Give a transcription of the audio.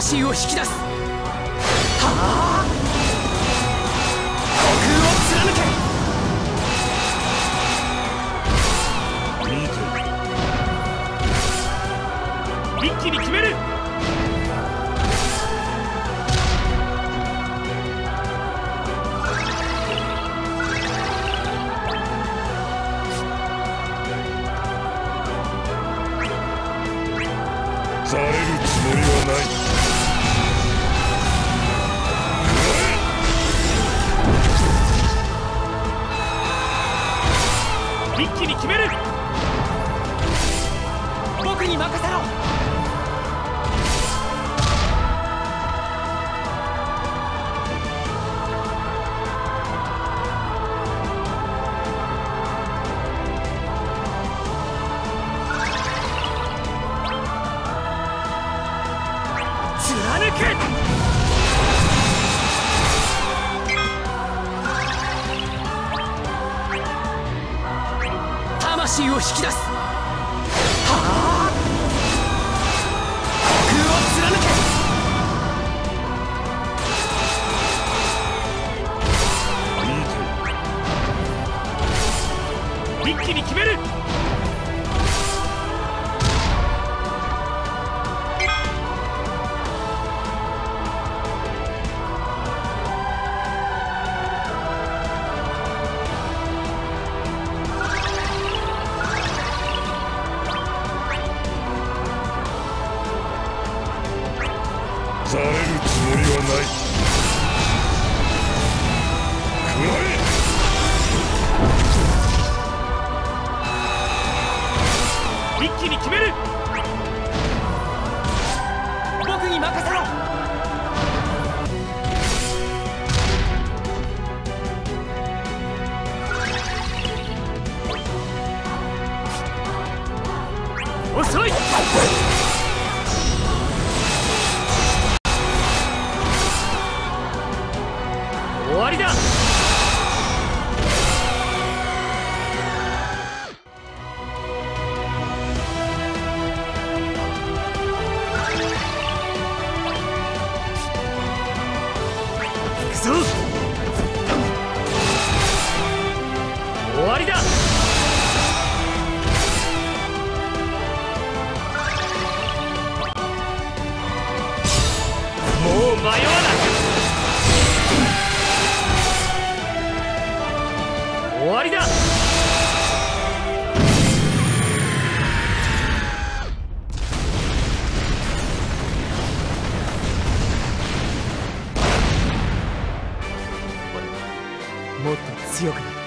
魂を引き出す。はあ。虚空を貫け。一気に決める。されるつもりはない一気に決める。僕に任せろ。貫く魂を引き出す。はあ。空を貫け。一気に決める。されるつもりはない食らえ一気に決める僕に任せろ遅いわりだ。もっと強くな